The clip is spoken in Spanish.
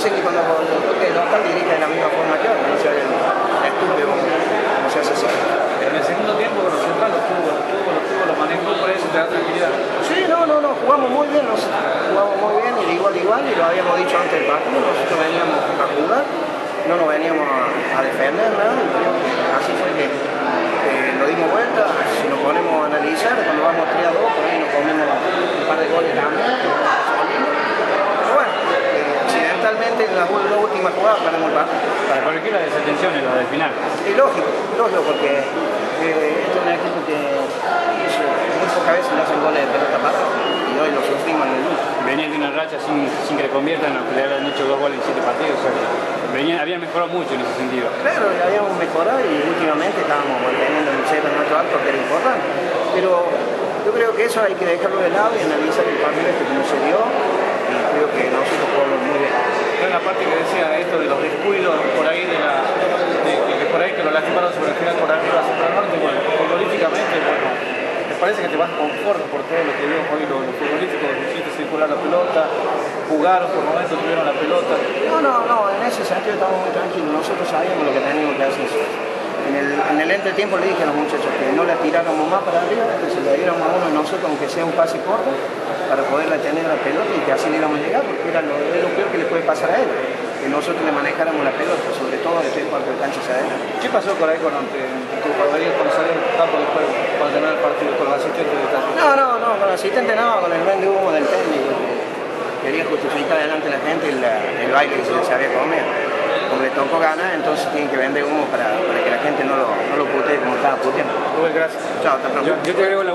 hace que cuando el toque de local dirige de la misma forma que ahora, no se el como se hace así. En el segundo tiempo con los centrales tuvo, lo tuvo, lo tuvo, lo manejó por eso, te da tranquilidad. Sí, no, no, no, jugamos muy bien, nos, jugamos muy bien y de igual igual y lo habíamos dicho antes del partido, nosotros veníamos a jugar, no nos veníamos a, a defender nada, que así fue que eh, lo dimos vuelta, si nos ponemos a analizar, cuando vamos 3 a 2, por ahí nos comemos un par de goles también, pero bueno, eh, accidentalmente jugadas perdemos el partido. Para corregir la desatención en lo del final. Y lógico, lógico, porque eh, este es un equipo que muy pocas veces le hacen goles de pelota parada y hoy lo sufrimos en el lunes. Venía de una racha sin, sin que le conviertan, aunque le habían hecho dos goles en siete partidos. O sea, venía, habían mejorado mucho en ese sentido. Claro, habíamos mejorado y últimamente estábamos manteniendo el cero en nuestro alto, que era importante. Pero yo creo que eso hay que dejarlo de lado y analizar el partido este como se dio y creo que nosotros jugamos muy bien. Era parte que decía esto de los descuidos por ahí de la. De, por ahí que lo lastimaron sobre el final por arriba hacia el norte, bueno, futbolísticamente, bueno, me parece que te vas conforme por todo lo que vio hoy los, los futbolísticos, hiciste circular la pelota, jugaron por momentos, tuvieron la pelota. No, no, no, en ese sentido estamos muy tranquilos. Nosotros sabíamos lo que teníamos que hacer. En el, en el entretiempo le dije a los muchachos que no la tiráramos más para arriba, que se la diéramos a uno de nosotros, aunque sea un pase corto, para poderla tener la pelota y que así le íbamos a llegar, porque era lo peor que le puede pasar a él, que nosotros le manejáramos la pelota, sobre todo de tres cuartos de cancha hacia adelante. ¿Qué pasó por ahí con ante, tu jugadoría cuando salieron tanto después para terminar el partido con los asistentes de tanto? No, no, no, con el asistente no, con el vende humo del técnico. que Quería justificar delante de la gente el, el baile que se les había comido. Como le tocó ganar, entonces tienen que vender humo para, para que la gente no lo, no lo putee como estaba puteando. Rubén, gracias. Chao, hasta pronto. Yo, yo te agrego la